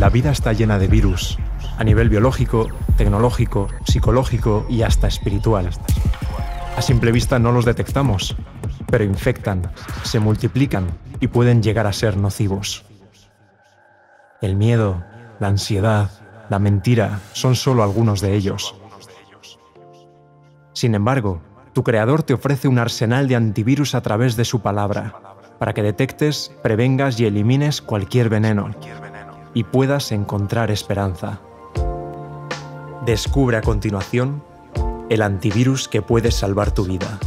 La vida está llena de virus, a nivel biológico, tecnológico, psicológico y hasta espiritual. A simple vista no los detectamos, pero infectan, se multiplican y pueden llegar a ser nocivos. El miedo, la ansiedad, la mentira son solo algunos de ellos. Sin embargo, tu creador te ofrece un arsenal de antivirus a través de su palabra, para que detectes, prevengas y elimines cualquier veneno y puedas encontrar esperanza. Descubre a continuación el antivirus que puede salvar tu vida.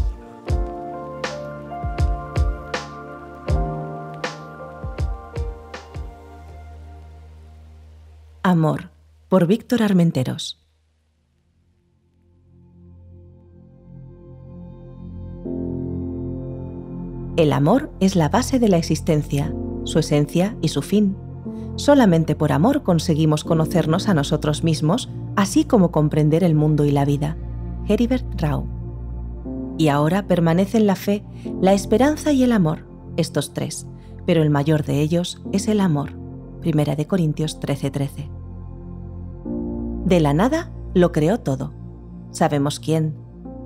Amor, por Víctor Armenteros. El amor es la base de la existencia, su esencia y su fin. Solamente por amor conseguimos conocernos a nosotros mismos, así como comprender el mundo y la vida. Heribert Rau. Y ahora permanecen la fe, la esperanza y el amor, estos tres, pero el mayor de ellos es el amor. Primera de Corintios 13:13. De la nada lo creó todo. Sabemos quién,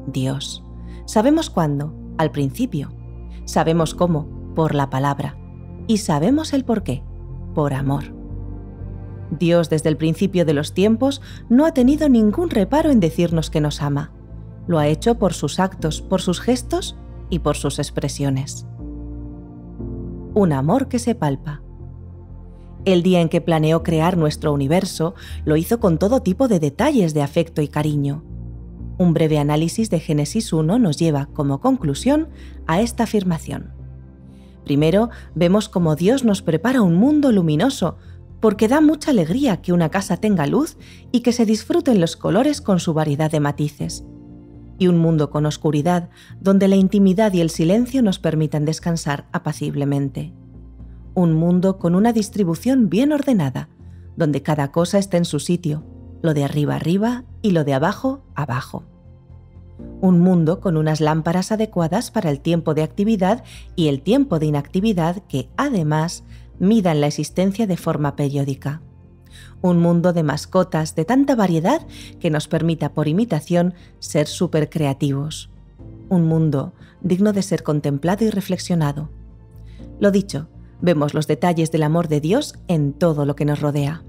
Dios. Sabemos cuándo, al principio. Sabemos cómo, por la palabra. Y sabemos el por qué, por amor. Dios desde el principio de los tiempos no ha tenido ningún reparo en decirnos que nos ama. Lo ha hecho por sus actos, por sus gestos y por sus expresiones. Un amor que se palpa. El día en que planeó crear nuestro universo, lo hizo con todo tipo de detalles de afecto y cariño. Un breve análisis de Génesis 1 nos lleva como conclusión a esta afirmación. Primero, vemos cómo Dios nos prepara un mundo luminoso, porque da mucha alegría que una casa tenga luz y que se disfruten los colores con su variedad de matices. Y un mundo con oscuridad, donde la intimidad y el silencio nos permitan descansar apaciblemente. Un mundo con una distribución bien ordenada, donde cada cosa está en su sitio, lo de arriba arriba y lo de abajo abajo un mundo con unas lámparas adecuadas para el tiempo de actividad y el tiempo de inactividad que, además, midan la existencia de forma periódica. Un mundo de mascotas de tanta variedad que nos permita, por imitación, ser súper creativos. Un mundo digno de ser contemplado y reflexionado. Lo dicho, vemos los detalles del amor de Dios en todo lo que nos rodea.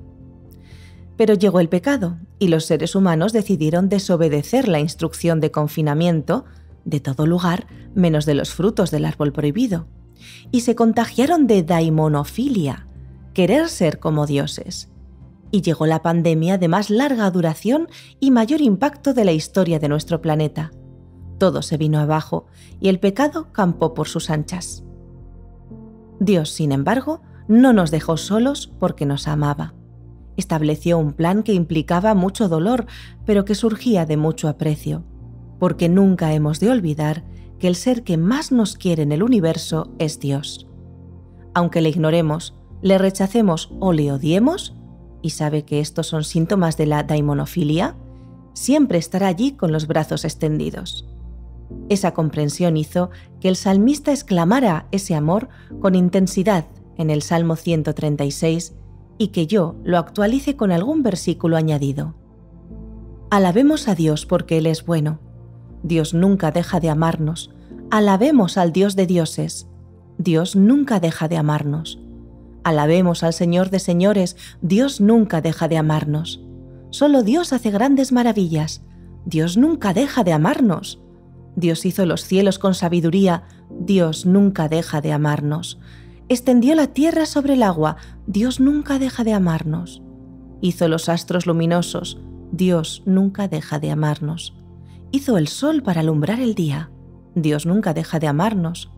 Pero llegó el pecado y los seres humanos decidieron desobedecer la instrucción de confinamiento de todo lugar menos de los frutos del árbol prohibido, y se contagiaron de daimonofilia, querer ser como dioses. Y llegó la pandemia de más larga duración y mayor impacto de la historia de nuestro planeta. Todo se vino abajo y el pecado campó por sus anchas. Dios, sin embargo, no nos dejó solos porque nos amaba estableció un plan que implicaba mucho dolor, pero que surgía de mucho aprecio, porque nunca hemos de olvidar que el ser que más nos quiere en el universo es Dios. Aunque le ignoremos, le rechacemos o le odiemos, y sabe que estos son síntomas de la daimonofilia, siempre estará allí con los brazos extendidos. Esa comprensión hizo que el salmista exclamara ese amor con intensidad en el Salmo 136 y que yo lo actualice con algún versículo añadido. Alabemos a Dios porque Él es bueno. Dios nunca deja de amarnos. Alabemos al Dios de dioses. Dios nunca deja de amarnos. Alabemos al Señor de señores. Dios nunca deja de amarnos. Solo Dios hace grandes maravillas. Dios nunca deja de amarnos. Dios hizo los cielos con sabiduría. Dios nunca deja de amarnos extendió la tierra sobre el agua, Dios nunca deja de amarnos. Hizo los astros luminosos, Dios nunca deja de amarnos. Hizo el sol para alumbrar el día, Dios nunca deja de amarnos.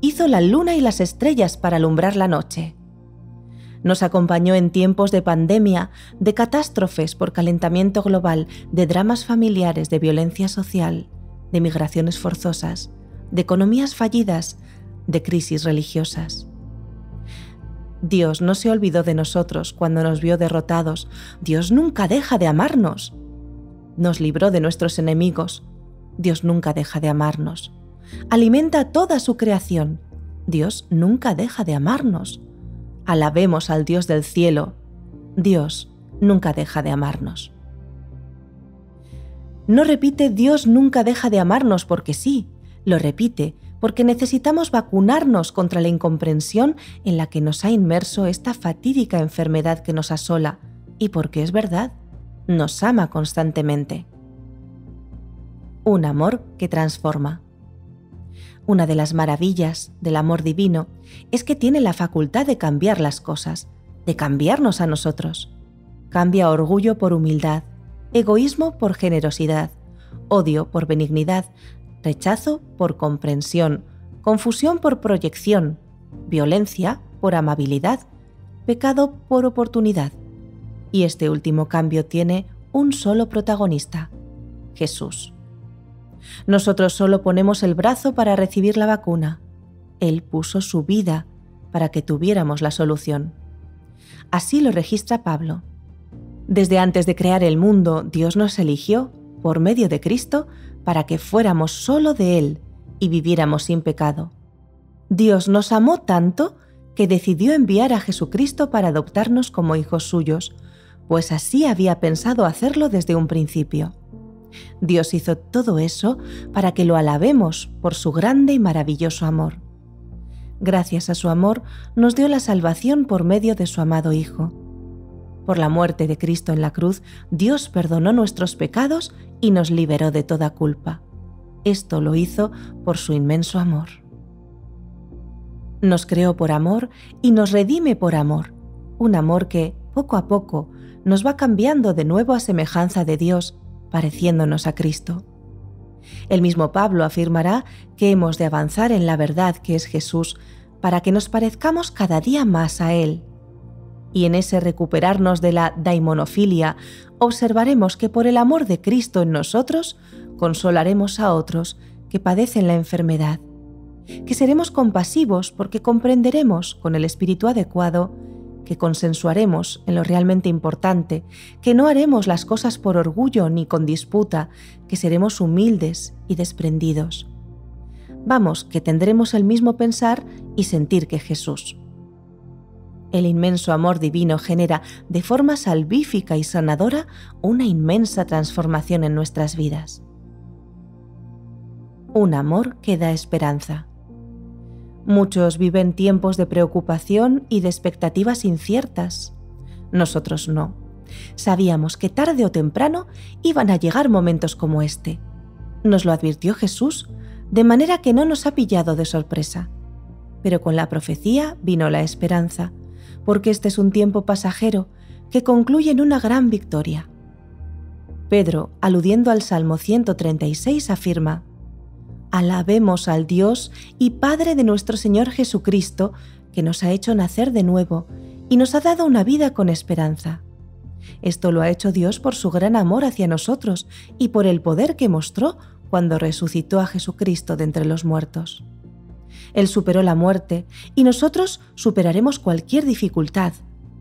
Hizo la luna y las estrellas para alumbrar la noche. Nos acompañó en tiempos de pandemia, de catástrofes por calentamiento global, de dramas familiares, de violencia social, de migraciones forzosas, de economías fallidas, de crisis religiosas. Dios no se olvidó de nosotros cuando nos vio derrotados. Dios nunca deja de amarnos. Nos libró de nuestros enemigos. Dios nunca deja de amarnos. Alimenta toda su creación. Dios nunca deja de amarnos. Alabemos al Dios del cielo. Dios nunca deja de amarnos. No repite Dios nunca deja de amarnos porque sí, lo repite porque necesitamos vacunarnos contra la incomprensión en la que nos ha inmerso esta fatídica enfermedad que nos asola, y porque es verdad, nos ama constantemente. Un amor que transforma. Una de las maravillas del amor divino es que tiene la facultad de cambiar las cosas, de cambiarnos a nosotros. Cambia orgullo por humildad, egoísmo por generosidad, odio por benignidad, rechazo por comprensión, confusión por proyección, violencia por amabilidad, pecado por oportunidad. Y este último cambio tiene un solo protagonista, Jesús. Nosotros solo ponemos el brazo para recibir la vacuna. Él puso su vida para que tuviéramos la solución. Así lo registra Pablo. Desde antes de crear el mundo, Dios nos eligió, por medio de Cristo, para que fuéramos solo de Él y viviéramos sin pecado. Dios nos amó tanto que decidió enviar a Jesucristo para adoptarnos como hijos suyos, pues así había pensado hacerlo desde un principio. Dios hizo todo eso para que lo alabemos por su grande y maravilloso amor. Gracias a su amor nos dio la salvación por medio de su amado Hijo. Por la muerte de Cristo en la cruz, Dios perdonó nuestros pecados y nos liberó de toda culpa. Esto lo hizo por su inmenso amor. Nos creó por amor y nos redime por amor, un amor que, poco a poco, nos va cambiando de nuevo a semejanza de Dios pareciéndonos a Cristo. El mismo Pablo afirmará que hemos de avanzar en la verdad que es Jesús para que nos parezcamos cada día más a Él. Y en ese recuperarnos de la daimonofilia, observaremos que por el amor de Cristo en nosotros, consolaremos a otros que padecen la enfermedad, que seremos compasivos porque comprenderemos con el espíritu adecuado que consensuaremos en lo realmente importante, que no haremos las cosas por orgullo ni con disputa, que seremos humildes y desprendidos. Vamos, que tendremos el mismo pensar y sentir que Jesús. El inmenso amor divino genera de forma salvífica y sanadora una inmensa transformación en nuestras vidas. Un amor que da esperanza. Muchos viven tiempos de preocupación y de expectativas inciertas. Nosotros no. Sabíamos que tarde o temprano iban a llegar momentos como este. Nos lo advirtió Jesús, de manera que no nos ha pillado de sorpresa. Pero con la profecía vino la esperanza, porque este es un tiempo pasajero que concluye en una gran victoria. Pedro, aludiendo al Salmo 136, afirma, Alabemos al Dios y Padre de nuestro Señor Jesucristo, que nos ha hecho nacer de nuevo y nos ha dado una vida con esperanza. Esto lo ha hecho Dios por su gran amor hacia nosotros y por el poder que mostró cuando resucitó a Jesucristo de entre los muertos. Él superó la muerte y nosotros superaremos cualquier dificultad,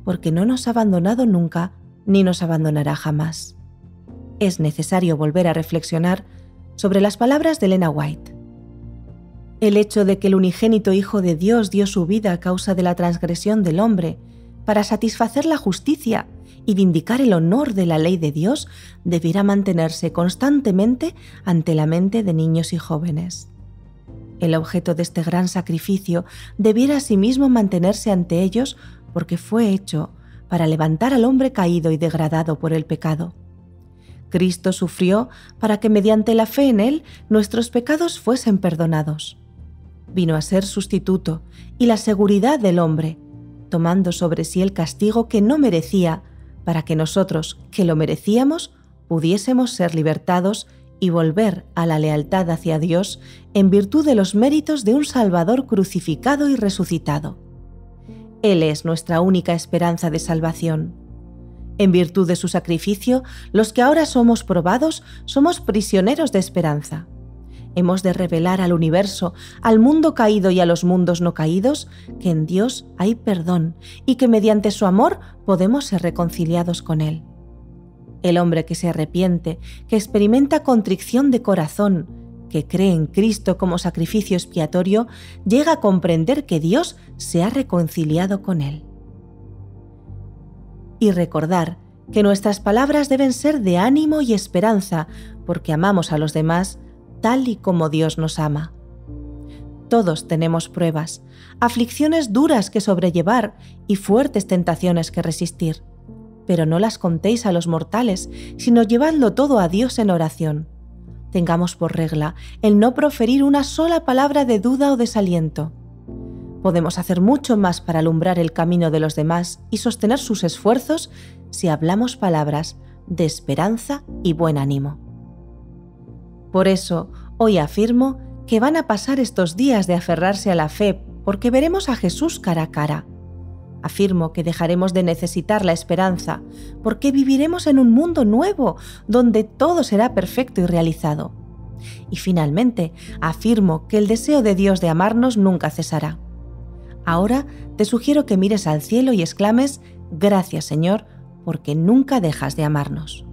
porque no nos ha abandonado nunca ni nos abandonará jamás. Es necesario volver a reflexionar sobre las palabras de Elena White. El hecho de que el unigénito Hijo de Dios dio su vida a causa de la transgresión del hombre para satisfacer la justicia y vindicar el honor de la ley de Dios debiera mantenerse constantemente ante la mente de niños y jóvenes. El objeto de este gran sacrificio debiera asimismo mantenerse ante ellos porque fue hecho para levantar al hombre caído y degradado por el pecado Cristo sufrió para que mediante la fe en Él nuestros pecados fuesen perdonados. Vino a ser sustituto y la seguridad del hombre, tomando sobre sí el castigo que no merecía, para que nosotros, que lo merecíamos, pudiésemos ser libertados y volver a la lealtad hacia Dios en virtud de los méritos de un Salvador crucificado y resucitado. Él es nuestra única esperanza de salvación. En virtud de su sacrificio, los que ahora somos probados somos prisioneros de esperanza. Hemos de revelar al universo, al mundo caído y a los mundos no caídos, que en Dios hay perdón y que mediante su amor podemos ser reconciliados con Él. El hombre que se arrepiente, que experimenta contrición de corazón, que cree en Cristo como sacrificio expiatorio, llega a comprender que Dios se ha reconciliado con Él. y recordar que nuestras palabras deben ser de ánimo y esperanza, porque amamos a los demás tal y como Dios nos ama. Todos tenemos pruebas, aflicciones duras que sobrellevar y fuertes tentaciones que resistir. Pero no las contéis a los mortales, sino llevadlo todo a Dios en oración. Tengamos por regla el no proferir una sola palabra de duda o desaliento. Podemos hacer mucho más para alumbrar el camino de los demás y sostener sus esfuerzos si hablamos palabras de esperanza y buen ánimo. Por eso, hoy afirmo que van a pasar estos días de aferrarse a la fe porque veremos a Jesús cara a cara. Afirmo que dejaremos de necesitar la esperanza porque viviremos en un mundo nuevo donde todo será perfecto y realizado. Y finalmente, afirmo que el deseo de Dios de amarnos nunca cesará. Ahora te sugiero que mires al cielo y exclames, Gracias Señor, porque nunca dejas de amarnos.